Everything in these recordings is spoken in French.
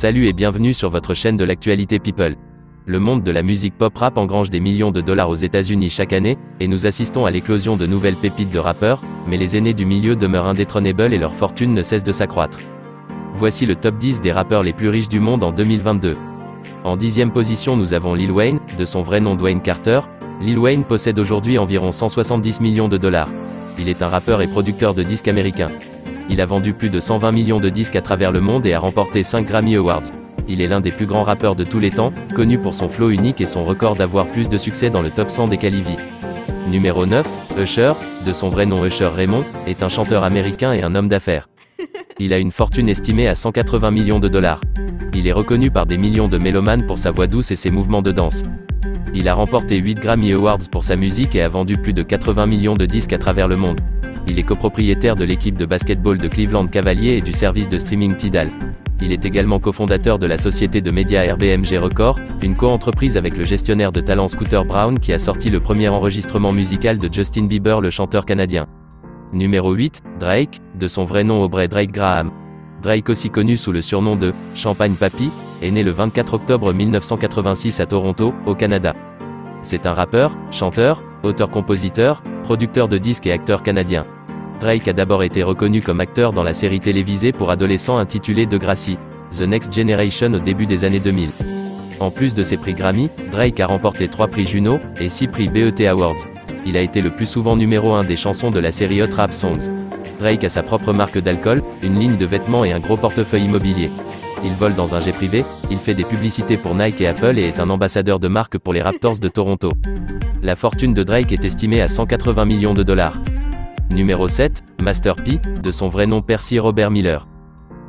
Salut et bienvenue sur votre chaîne de l'actualité People. Le monde de la musique pop rap engrange des millions de dollars aux États-Unis chaque année, et nous assistons à l'éclosion de nouvelles pépites de rappeurs, mais les aînés du milieu demeurent indétrônables et leur fortune ne cesse de s'accroître. Voici le top 10 des rappeurs les plus riches du monde en 2022. En dixième position nous avons Lil Wayne, de son vrai nom Dwayne Carter. Lil Wayne possède aujourd'hui environ 170 millions de dollars. Il est un rappeur et producteur de disques américains. Il a vendu plus de 120 millions de disques à travers le monde et a remporté 5 Grammy Awards. Il est l'un des plus grands rappeurs de tous les temps, connu pour son flow unique et son record d'avoir plus de succès dans le top 100 des Calivi. Numéro 9, Usher, de son vrai nom Usher Raymond, est un chanteur américain et un homme d'affaires. Il a une fortune estimée à 180 millions de dollars. Il est reconnu par des millions de mélomanes pour sa voix douce et ses mouvements de danse. Il a remporté 8 Grammy Awards pour sa musique et a vendu plus de 80 millions de disques à travers le monde. Il est copropriétaire de l'équipe de basketball de Cleveland Cavaliers et du service de streaming Tidal. Il est également cofondateur de la société de médias RBMG Records, une co-entreprise avec le gestionnaire de talent Scooter Brown qui a sorti le premier enregistrement musical de Justin Bieber le chanteur canadien. Numéro 8, Drake, de son vrai nom Aubrey Drake Graham. Drake aussi connu sous le surnom de Champagne Papi, est né le 24 octobre 1986 à Toronto, au Canada. C'est un rappeur, chanteur, auteur-compositeur, producteur de disques et acteur canadien. Drake a d'abord été reconnu comme acteur dans la série télévisée pour adolescents intitulée Degrassi, The Next Generation au début des années 2000. En plus de ses prix Grammy, Drake a remporté 3 prix Juno, et 6 prix BET Awards. Il a été le plus souvent numéro 1 des chansons de la série Hot Rap Songs. Drake a sa propre marque d'alcool, une ligne de vêtements et un gros portefeuille immobilier. Il vole dans un jet privé, il fait des publicités pour Nike et Apple et est un ambassadeur de marque pour les Raptors de Toronto. La fortune de Drake est estimée à 180 millions de dollars. Numéro 7, Master P, de son vrai nom Percy Robert Miller.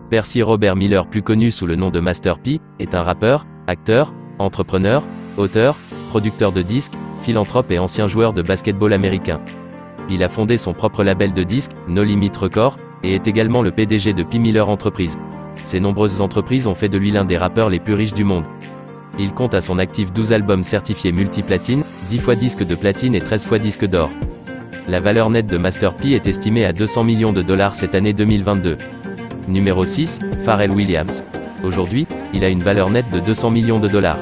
Percy Robert Miller, plus connu sous le nom de Master P, est un rappeur, acteur, entrepreneur, auteur, producteur de disques, philanthrope et ancien joueur de basketball américain. Il a fondé son propre label de disques, No Limit Records, et est également le PDG de P. Miller Enterprises. Ces nombreuses entreprises ont fait de lui l'un des rappeurs les plus riches du monde. Il compte à son actif 12 albums certifiés multiplatine, 10 fois disque de platine et 13 fois disque d'or. La valeur nette de Master P est estimée à 200 millions de dollars cette année 2022. Numéro 6, Pharrell Williams. Aujourd'hui, il a une valeur nette de 200 millions de dollars.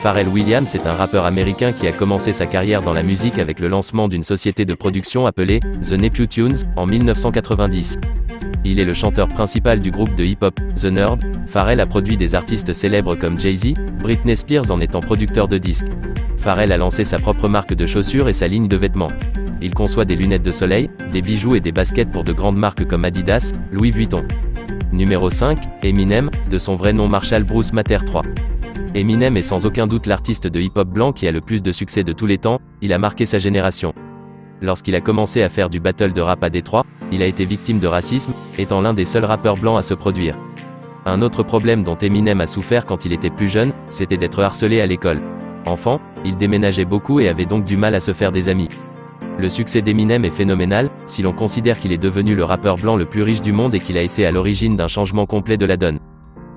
Pharrell Williams est un rappeur américain qui a commencé sa carrière dans la musique avec le lancement d'une société de production appelée The Nephew Tunes en 1990. Il est le chanteur principal du groupe de hip-hop The Nerd. Pharrell a produit des artistes célèbres comme Jay-Z, Britney Spears en étant producteur de disques. Pharrell a lancé sa propre marque de chaussures et sa ligne de vêtements. Il conçoit des lunettes de soleil, des bijoux et des baskets pour de grandes marques comme Adidas, Louis Vuitton. Numéro 5, Eminem, de son vrai nom Marshall Bruce Matter 3. Eminem est sans aucun doute l'artiste de hip-hop blanc qui a le plus de succès de tous les temps, il a marqué sa génération. Lorsqu'il a commencé à faire du battle de rap à Détroit, il a été victime de racisme, étant l'un des seuls rappeurs blancs à se produire. Un autre problème dont Eminem a souffert quand il était plus jeune, c'était d'être harcelé à l'école. Enfant, il déménageait beaucoup et avait donc du mal à se faire des amis. Le succès d'Eminem est phénoménal, si l'on considère qu'il est devenu le rappeur blanc le plus riche du monde et qu'il a été à l'origine d'un changement complet de la donne.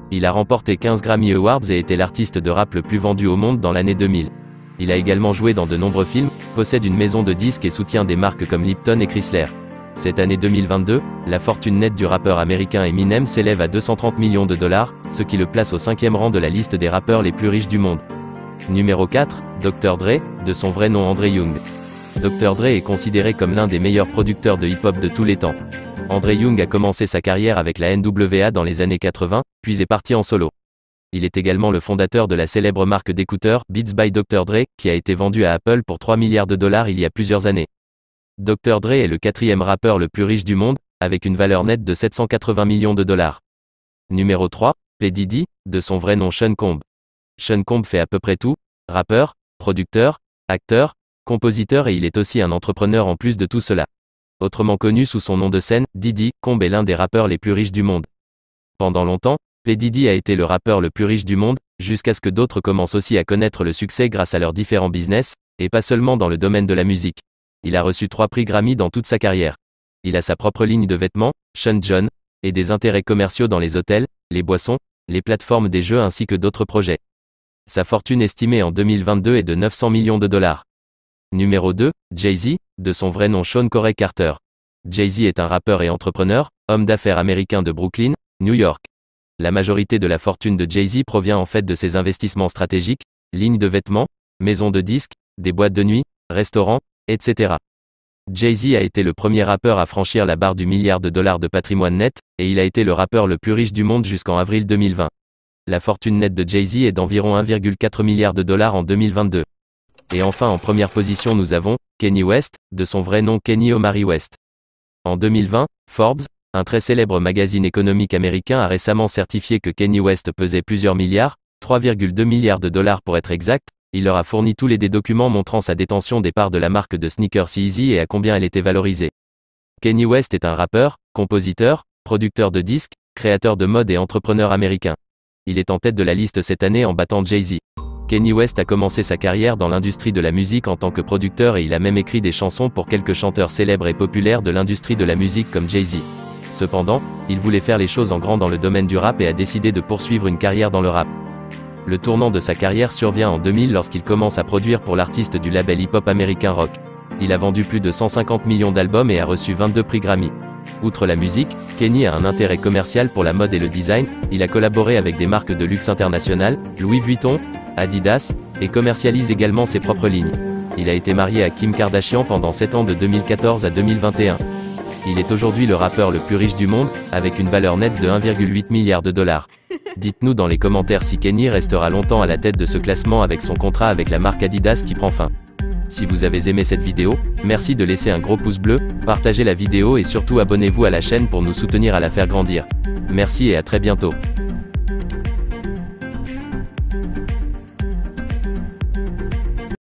Il a remporté 15 Grammy Awards et était l'artiste de rap le plus vendu au monde dans l'année 2000. Il a également joué dans de nombreux films, possède une maison de disques et soutient des marques comme Lipton et Chrysler. Cette année 2022, la fortune nette du rappeur américain Eminem s'élève à 230 millions de dollars, ce qui le place au cinquième rang de la liste des rappeurs les plus riches du monde. Numéro 4, Dr. Dre, de son vrai nom André Young. Dr. Dre est considéré comme l'un des meilleurs producteurs de hip-hop de tous les temps. André Young a commencé sa carrière avec la NWA dans les années 80, puis est parti en solo. Il est également le fondateur de la célèbre marque d'écouteurs Beats by Dr. Dre, qui a été vendue à Apple pour 3 milliards de dollars il y a plusieurs années. Dr. Dre est le quatrième rappeur le plus riche du monde, avec une valeur nette de 780 millions de dollars. Numéro 3, P. Diddy, de son vrai nom Sean Combe. Sean Combe fait à peu près tout, rappeur, producteur, acteur, compositeur et il est aussi un entrepreneur en plus de tout cela. Autrement connu sous son nom de scène, Diddy, Combe est l'un des rappeurs les plus riches du monde. Pendant longtemps, P. Diddy a été le rappeur le plus riche du monde, jusqu'à ce que d'autres commencent aussi à connaître le succès grâce à leurs différents business, et pas seulement dans le domaine de la musique. Il a reçu trois prix Grammy dans toute sa carrière. Il a sa propre ligne de vêtements, Sean John, et des intérêts commerciaux dans les hôtels, les boissons, les plateformes des jeux ainsi que d'autres projets. Sa fortune estimée en 2022 est de 900 millions de dollars. Numéro 2, Jay-Z, de son vrai nom Sean Corey Carter. Jay-Z est un rappeur et entrepreneur, homme d'affaires américain de Brooklyn, New York. La majorité de la fortune de Jay-Z provient en fait de ses investissements stratégiques, lignes de vêtements, maisons de disques, des boîtes de nuit, restaurants, etc. Jay-Z a été le premier rappeur à franchir la barre du milliard de dollars de patrimoine net, et il a été le rappeur le plus riche du monde jusqu'en avril 2020. La fortune nette de Jay-Z est d'environ 1,4 milliard de dollars en 2022. Et enfin en première position nous avons, Kenny West, de son vrai nom Kenny Omari West. En 2020, Forbes, un très célèbre magazine économique américain a récemment certifié que Kenny West pesait plusieurs milliards, 3,2 milliards de dollars pour être exact, il leur a fourni tous les documents montrant sa détention des parts de la marque de sneakers Yeezy et à combien elle était valorisée. Kenny West est un rappeur, compositeur, producteur de disques, créateur de mode et entrepreneur américain. Il est en tête de la liste cette année en battant Jay-Z. Kenny West a commencé sa carrière dans l'industrie de la musique en tant que producteur et il a même écrit des chansons pour quelques chanteurs célèbres et populaires de l'industrie de la musique comme Jay-Z. Cependant, il voulait faire les choses en grand dans le domaine du rap et a décidé de poursuivre une carrière dans le rap. Le tournant de sa carrière survient en 2000 lorsqu'il commence à produire pour l'artiste du label hip-hop américain Rock. Il a vendu plus de 150 millions d'albums et a reçu 22 prix Grammy. Outre la musique, Kenny a un intérêt commercial pour la mode et le design, il a collaboré avec des marques de luxe internationales, Louis Vuitton, Adidas, et commercialise également ses propres lignes. Il a été marié à Kim Kardashian pendant 7 ans de 2014 à 2021. Il est aujourd'hui le rappeur le plus riche du monde, avec une valeur nette de 1,8 milliard de dollars. Dites-nous dans les commentaires si Kenny restera longtemps à la tête de ce classement avec son contrat avec la marque Adidas qui prend fin. Si vous avez aimé cette vidéo, merci de laisser un gros pouce bleu, partagez la vidéo et surtout abonnez-vous à la chaîne pour nous soutenir à la faire grandir. Merci et à très bientôt.